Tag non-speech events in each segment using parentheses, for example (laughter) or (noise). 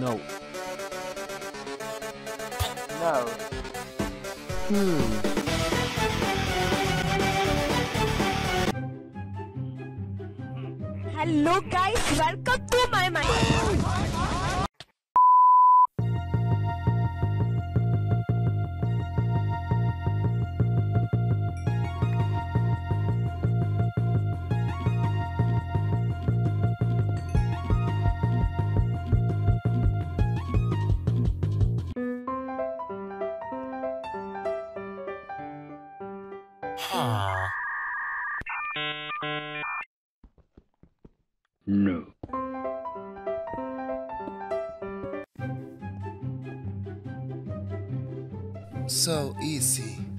No. No. Hmm. Hello guys, welcome to my mind. No. So easy.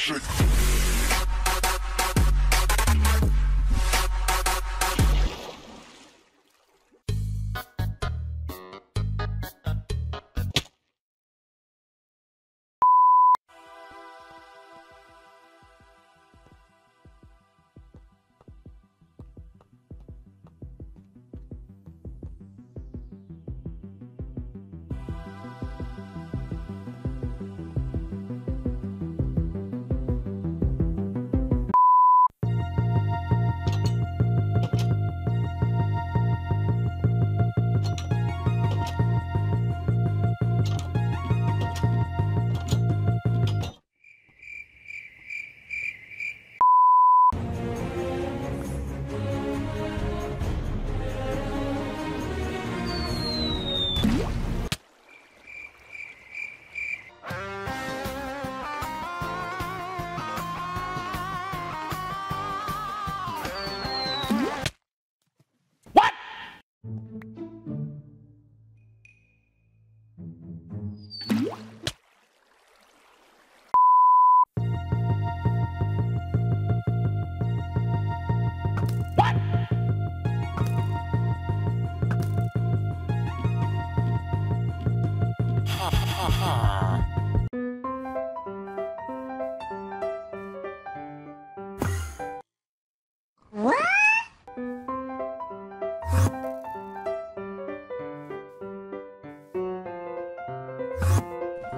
shit. Ground.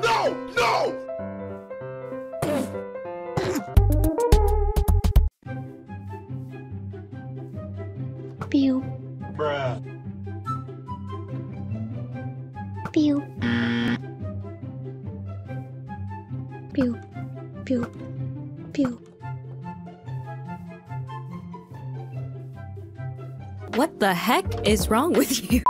No! No! Pew. Bruh. Pew. Pew. Pew. Pew. What the heck is wrong with you?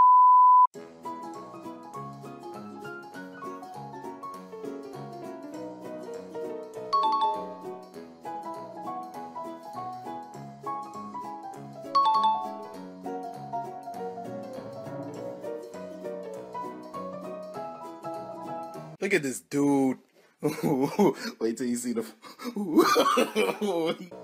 Look at this dude. (laughs) Wait till you see the. (laughs) (laughs)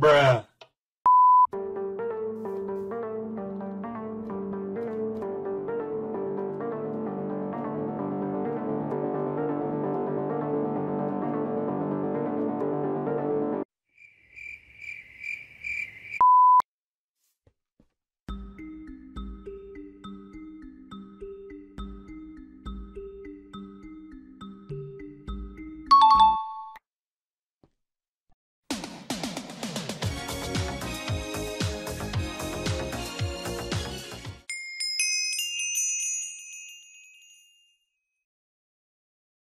Bruh.